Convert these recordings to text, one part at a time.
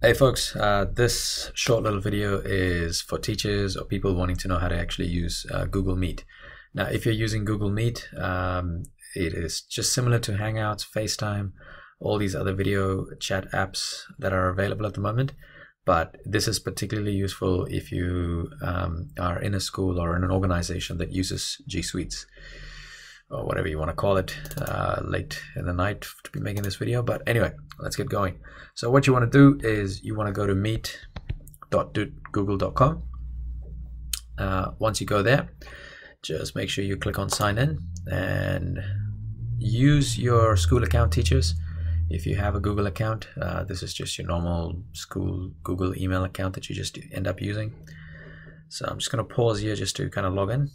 Hey folks, uh, this short little video is for teachers or people wanting to know how to actually use uh, Google Meet. Now, if you're using Google Meet, um, it is just similar to Hangouts, FaceTime, all these other video chat apps that are available at the moment. But this is particularly useful if you um, are in a school or in an organization that uses G Suites or whatever you want to call it uh, late in the night to be making this video but anyway let's get going. So what you want to do is you want to go to meet.google.com uh, once you go there just make sure you click on sign in and use your school account teachers. If you have a Google account uh, this is just your normal school Google email account that you just end up using. So I'm just going to pause here just to kind of log in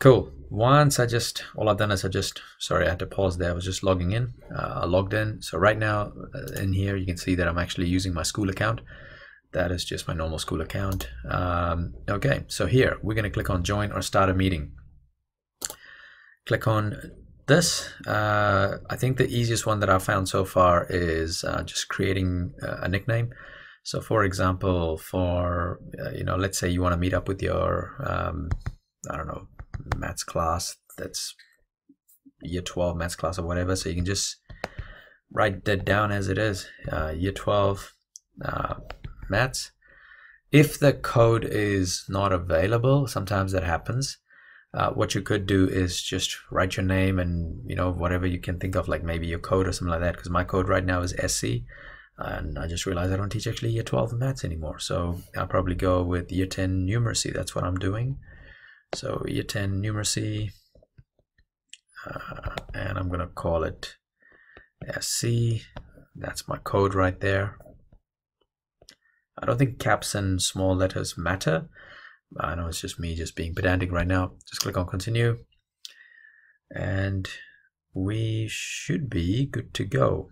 Cool. Once I just, all I've done is I just, sorry, I had to pause there. I was just logging in. Uh, I logged in. So right now uh, in here, you can see that I'm actually using my school account. That is just my normal school account. Um, okay, so here we're going to click on join or start a meeting. Click on this. Uh, I think the easiest one that I've found so far is uh, just creating a nickname. So for example, for, uh, you know, let's say you want to meet up with your, um, I don't know, maths class that's year 12 maths class or whatever. So you can just write that down as it is. Uh, year 12 uh, maths. If the code is not available sometimes that happens. Uh, what you could do is just write your name and you know whatever you can think of like maybe your code or something like that because my code right now is SC and I just realized I don't teach actually year 12 maths anymore. So I'll probably go with year 10 numeracy. That's what I'm doing so E10 numeracy, uh, and I'm going to call it SC. That's my code right there. I don't think caps and small letters matter. I know it's just me just being pedantic right now. Just click on continue. And we should be good to go.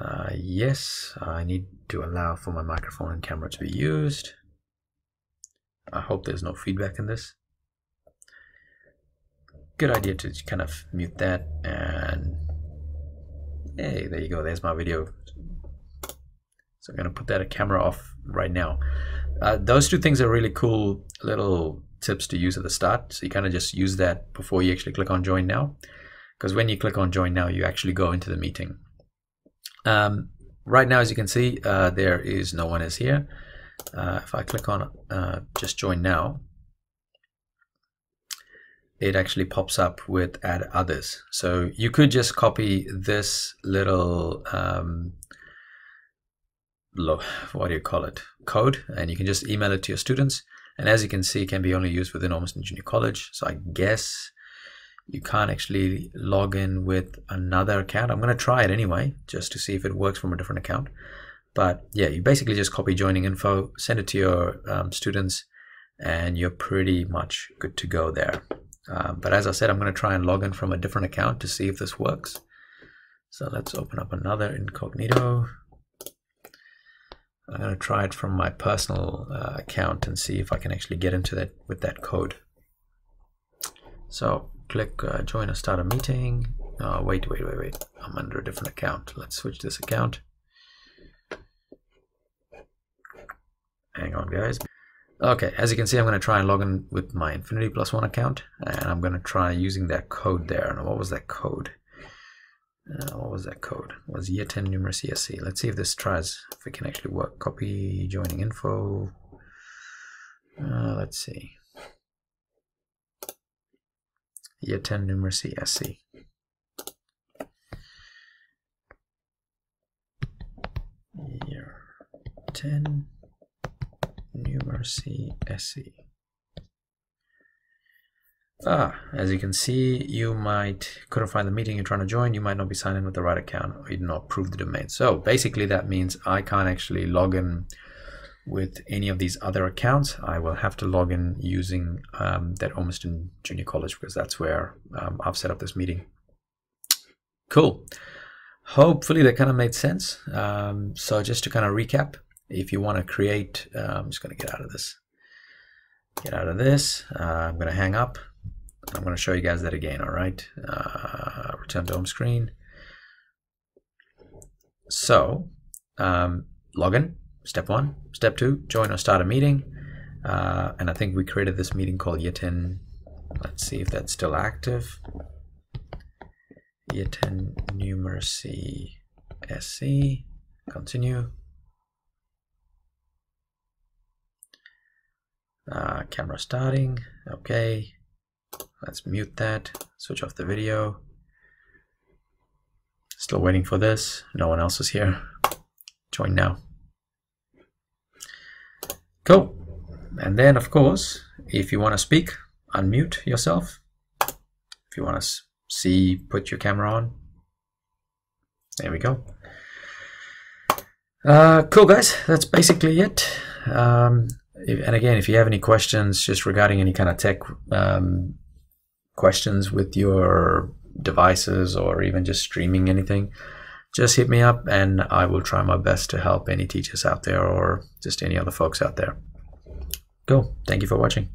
Uh, yes, I need to allow for my microphone and camera to be used. I hope there's no feedback in this. Good idea to kind of mute that and hey, there you go. There's my video. So I'm going to put that camera off right now. Uh, those two things are really cool little tips to use at the start. So you kind of just use that before you actually click on join now. Because when you click on join now, you actually go into the meeting. Um, right now, as you can see, uh, there is no one is here uh, if I click on uh, just join now, it actually pops up with add others. So you could just copy this little, um, what do you call it, code, and you can just email it to your students. And as you can see, it can be only used within Ormiston Junior College. So I guess you can't actually log in with another account. I'm going to try it anyway, just to see if it works from a different account. But yeah, you basically just copy joining info, send it to your um, students, and you're pretty much good to go there. Um, but as I said, I'm going to try and log in from a different account to see if this works. So let's open up another incognito. I'm going to try it from my personal uh, account and see if I can actually get into that with that code. So click uh, join or start a meeting. Oh, wait, wait, wait, wait. I'm under a different account. Let's switch this account. Hang on guys. Okay as you can see I'm going to try and log in with my Infinity Plus One account and I'm going to try using that code there. And what was that code? Uh, what was that code? It was year 10 numeracy SC let's see if this tries if it can actually work. Copy joining info. Uh, let's see. Year 10 numeracy SC year 10 numeracy SE. Ah, as you can see, you might couldn't find the meeting you're trying to join. You might not be signed in with the right account, or you did not approve the domain. So basically, that means I can't actually log in with any of these other accounts. I will have to log in using um, that Ormiston Junior College because that's where um, I've set up this meeting. Cool. Hopefully that kind of made sense. Um, so just to kind of recap, if you want to create, uh, I'm just going to get out of this. Get out of this. Uh, I'm going to hang up. I'm going to show you guys that again, all right? Uh, return to home screen. so um, login, step one. Step two, join or start a meeting. Uh, and I think we created this meeting called Yitin. Let's see if that's still active. Yitin numeracy SC. Continue. Uh, camera starting. Okay. Let's mute that. Switch off the video. Still waiting for this. No one else is here. Join now. Cool. And then, of course, if you want to speak, unmute yourself. If you want to see, put your camera on. There we go. Uh, cool, guys. That's basically it. Um, and again, if you have any questions just regarding any kind of tech um, questions with your devices or even just streaming anything, just hit me up and I will try my best to help any teachers out there or just any other folks out there. Cool. Thank you for watching.